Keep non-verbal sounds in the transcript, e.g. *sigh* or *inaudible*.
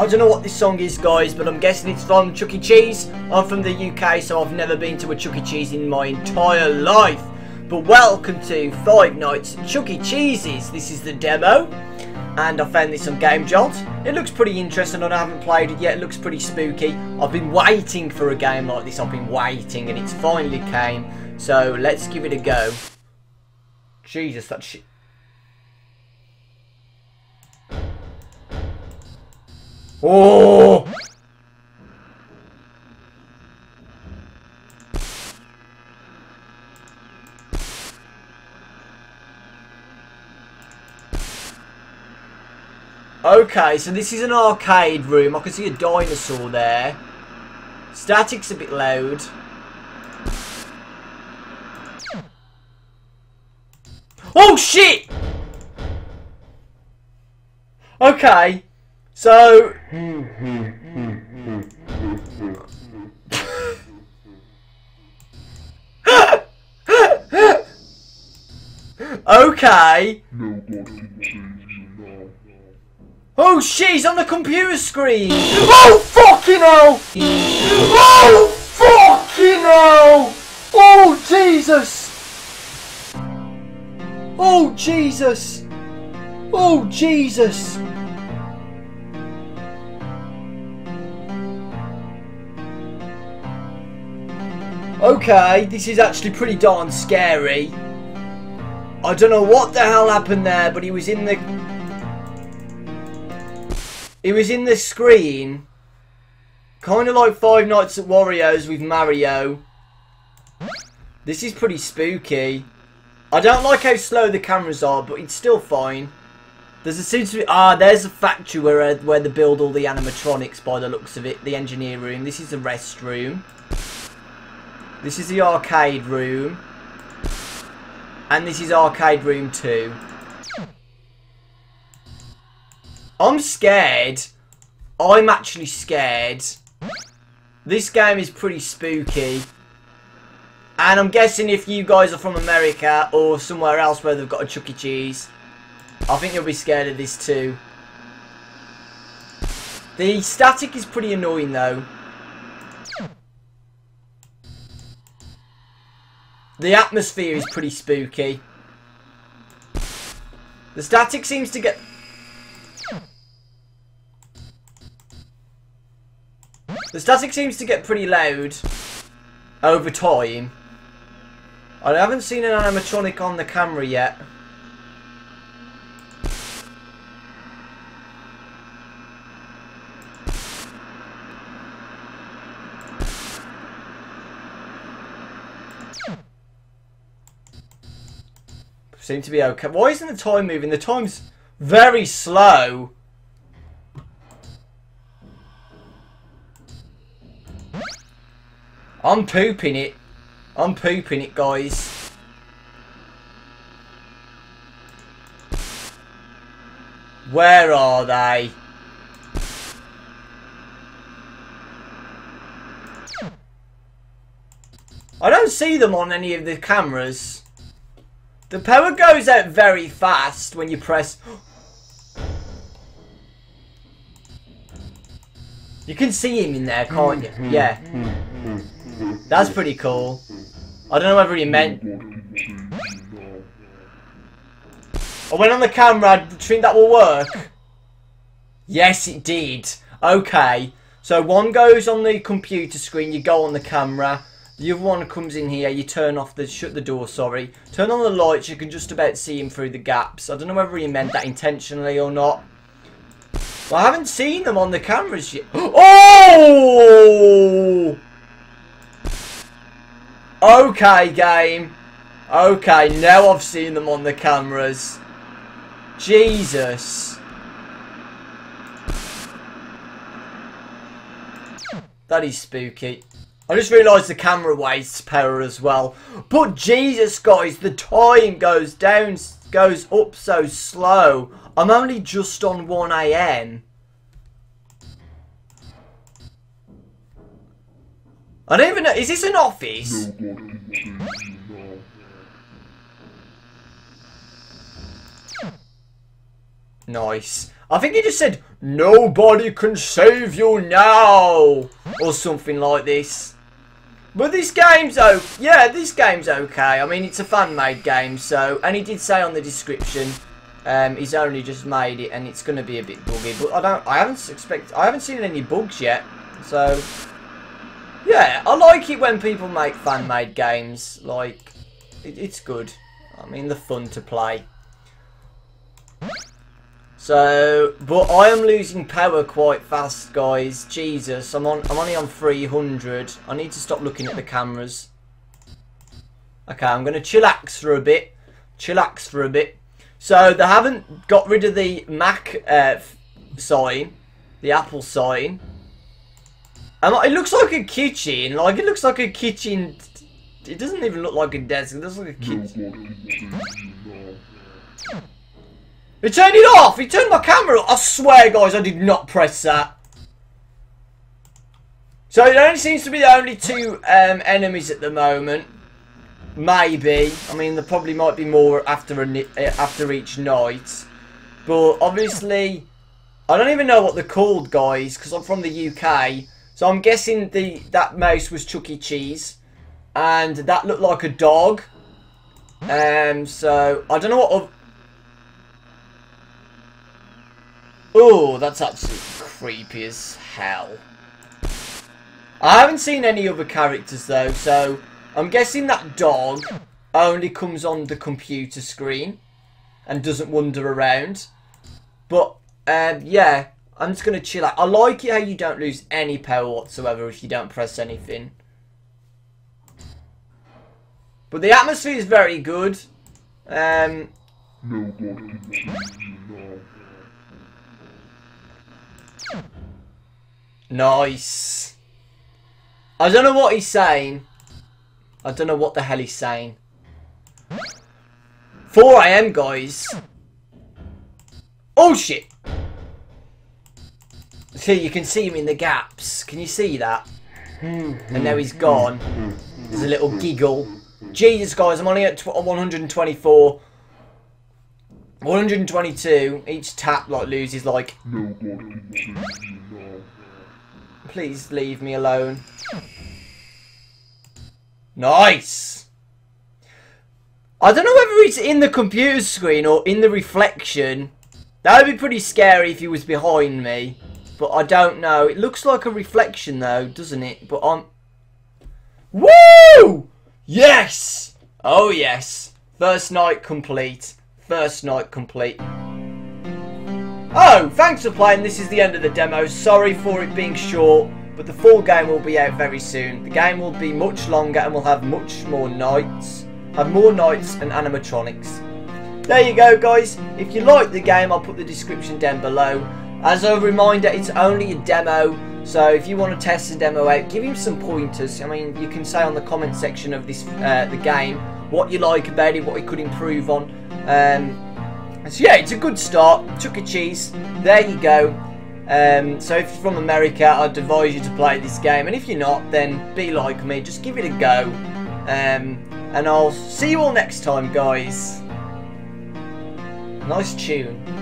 I don't know what this song is, guys, but I'm guessing it's from Chuck E. Cheese. I'm from the UK, so I've never been to a Chuck E. Cheese in my entire life. But welcome to Five Nights at Chuck E. Cheese's. This is the demo, and I found this on Game Jolt. It looks pretty interesting, and I haven't played it yet. It looks pretty spooky. I've been waiting for a game like this. I've been waiting, and it's finally came. So let's give it a go. Jesus, that shit. Oh! Okay, so this is an arcade room. I can see a dinosaur there. Static's a bit loud. Oh shit! Okay. So Okay. Oh she's on the computer screen! Oh fucking hell! Oh fucking hell! Oh Jesus! Oh Jesus! Oh Jesus! Okay, this is actually pretty darn scary. I don't know what the hell happened there, but he was in the... He was in the screen. Kind of like Five Nights at Wario's with Mario. This is pretty spooky. I don't like how slow the cameras are, but it's still fine. There's a seems to be ah, there's a factory where uh, where they build all the animatronics by the looks of it. The engineer room. This is the restroom. This is the arcade room. And this is arcade room 2. I'm scared. I'm actually scared. This game is pretty spooky. And I'm guessing if you guys are from America or somewhere else where they've got a Chuck E. Cheese, I think you'll be scared of this too. The static is pretty annoying though. The atmosphere is pretty spooky. The static seems to get... The static seems to get pretty loud over time. I haven't seen an animatronic on the camera yet. Seem to be okay. Why isn't the time moving? The time's very slow. I'm pooping it. I'm pooping it, guys. Where are they? I don't see them on any of the cameras. The power goes out very fast when you press... You can see him in there, can't you? Mm-hmm. Yeah. That's pretty cool. I don't know whether he meant... I went on the camera, do you think that will work? Yes, it did. Okay. So one goes on the computer screen, you go on the camera. The other one comes in here, you turn off the, shut the door, sorry. Turn on the lights, you can just about see him through the gaps. I don't know whether he meant that intentionally or not. Well, I haven't seen them on the cameras yet. *gasps* Oh! Okay, game. Okay, now I've seen them on the cameras. Jesus. That is spooky. I just realised the camera wastes power as well. But Jesus, guys, the time goes down, goes up so slow. I'm only just on 1am. I don't even know. Is this an office? Nice. I think he just said, Nobody can save you now! Or something like this. But this game's okay. Yeah, this game's okay. I mean, it's a fan-made game, so... And he did say on the description, um, he's only just made it, and it's going to be a bit buggy. But I don't... I haven't expect. I haven't seen any bugs yet. So... Yeah, I like it when people make fan-made games. Like, it, it's good. I mean, they're fun to play. So, but I am losing power quite fast, guys. Jesus, I'm on. I'm only on 300. I need to stop looking at the cameras. Okay, I'm going to chillax for a bit. Chillax for a bit. So, they haven't got rid of the Mac uh, sign. The Apple sign. And it looks like a kitchen. Like, it looks like a kitchen. It doesn't even look like a desk. It looks like a kitchen. He turned it off! He turned my camera off! I swear, guys, I did not press that. So it only seems to be the only two um, enemies at the moment. Maybe. I mean, there probably might be more after a, uh, after each night. But obviously, I don't even know what they're called, guys, because I'm from the UK. So I'm guessing the that mouse was Chuck E. Cheese. And that looked like a dog. Um, so, I don't know what... Oh, that's absolutely creepy as hell. I haven't seen any other characters though, so I'm guessing that dog only comes on the computer screen and doesn't wander around. But, um, yeah, I'm just going to chill out. I like it how you don't lose any power whatsoever if you don't press anything. But the atmosphere is very good. Um, Nice. I don't know what he's saying. I don't know what the hell he's saying. 4 a.m. guys. Oh shit. See, you can see him in the gaps. Can you see that? And now he's gone. There's a little giggle. Jesus, guys, I'm only at uh, 124. 122. Each tap like loses like. Please leave me alone. Nice. I don't know whether it's in the computer screen or in the reflection. That would be pretty scary if he was behind me. But I don't know. It looks like a reflection though, doesn't it? But I'm... Woo! Yes! Oh yes. First night complete. First night complete. Oh, thanks for playing. This is the end of the demo. Sorry for it being short, but the full game will be out very soon. The game will be much longer and will have much more nights. Have more nights and animatronics. There you go, guys. If you like the game, I'll put the description down below. As a reminder, it's only a demo, so if you want to test the demo out, give him some pointers. I mean, you can say on the comment section of this uh, the game what you like about it, what you could improve on. Um, so yeah, it's a good start. Chuck E. Cheese. There you go. Um, so if you're from America, I'd advise you to play this game. And if you're not, then be like me. Just give it a go. Um, and I'll see you all next time, guys. Nice tune.